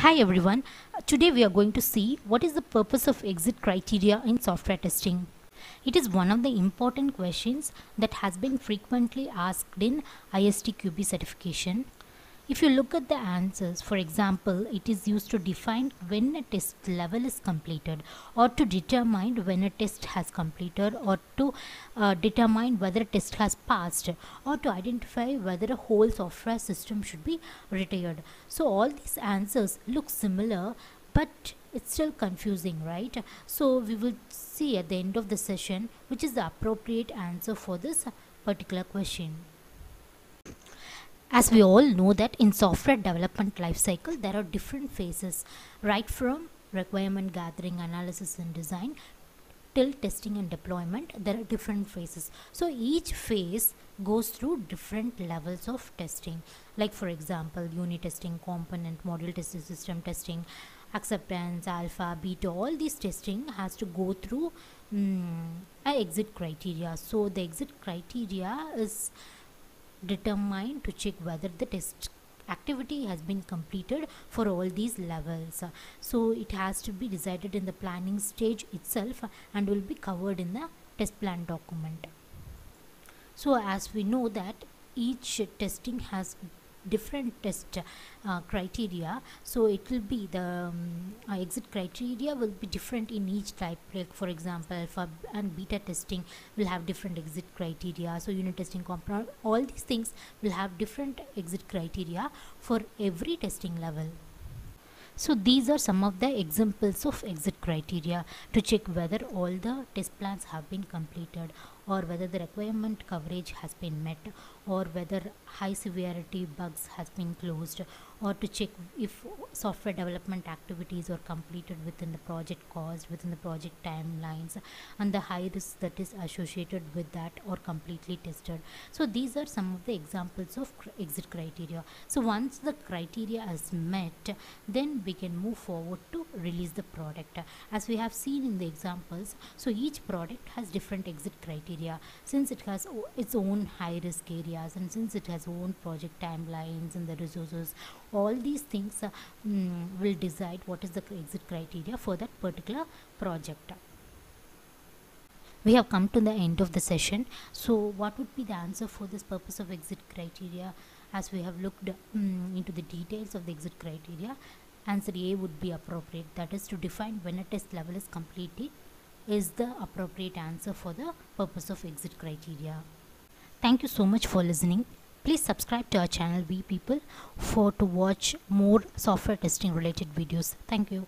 Hi everyone. Today we are going to see what is the purpose of exit criteria in software testing. It is one of the important questions that has been frequently asked in ISTQB certification. If you look at the answers, for example, it is used to define when a test level is completed or to determine when a test has completed or to uh, determine whether a test has passed or to identify whether a whole software system should be retired. So all these answers look similar but it's still confusing right so we will see at the end of the session which is the appropriate answer for this particular question as we all know that in software development lifecycle there are different phases right from requirement gathering analysis and design till testing and deployment. There are different phases. So each phase goes through different levels of testing. Like for example unit testing component module testing system testing acceptance alpha beta all this testing has to go through mm, a exit criteria. So the exit criteria is determined to check whether the test activity has been completed for all these levels. So it has to be decided in the planning stage itself and will be covered in the test plan document. So as we know that each testing has different test uh, criteria. So it will be the um, uh, exit criteria will be different in each type. Like for example alpha and beta testing will have different exit criteria. So unit testing component all these things will have different exit criteria for every testing level. So these are some of the examples of exit criteria to check whether all the test plans have been completed or whether the requirement coverage has been met or whether high severity bugs has been closed or to check if software development activities are completed within the project cost within the project timelines and the high risk that is associated with that or completely tested. So these are some of the examples of exit criteria. So once the criteria is met then we can move forward to release the product. As we have seen in the examples so each product has different exit criteria since it has its own high risk areas and since it has own project timelines and the resources all these things uh, mm, will decide what is the exit criteria for that particular project. We have come to the end of the session. So what would be the answer for this purpose of exit criteria? As we have looked mm, into the details of the exit criteria answer a would be appropriate. That is to define when a test level is completed is the appropriate answer for the purpose of exit criteria. Thank you so much for listening. Please subscribe to our channel vpeople for to watch more software testing related videos. Thank you